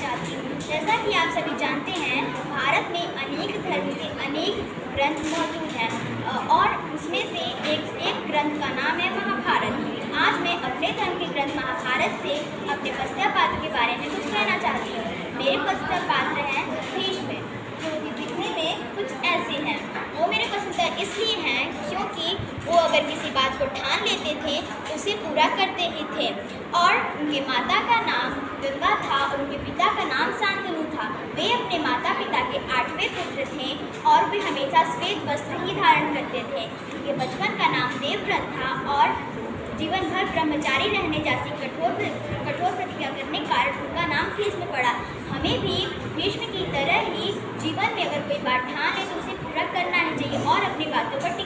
चाहती हूँ। जैसा कि आप सभी जानते हैं, भारत में अनेक धर्म से अनेक ग्रंथ मौजूद हैं और उसमें से एक एक ग्रंथ का नाम है महाभारत। आज मैं अपने धर्म के ग्रंथ महाभारत से अपने पस्तर पात्र के बारे में कुछ कहना चाहती हूँ। मेरे पस्तर पात्र हैं भीष्म जो कि दिखने में कुछ ऐसे हैं। वो मेरे पसंदीदा इसलिए हैं क्योंकि वो अगर किसी बात को ठान लेते थे, उसे पूरा करते ही थे। और उनके माता का नाम दुर्गा था और उनके पिता का नाम शांतनु था। वे अपने माता पिता के आठवें पुत्र थे और वे हमेशा श्वेत वस्त्र ही धारण करते थे। उनके बचपन का नाम देवव्रत था और जीवन भर ब्रह्मचारी रहने जैसी कठोर कठोर प्रतिज्ञा करने कारण उनका नाम भीष्म पड़ा। हमें भी भीष्म की तरह ही जीवन में अगर कोई बात ठान है तो उसे पूरा करना ही चाहिए और अपनी बातों पर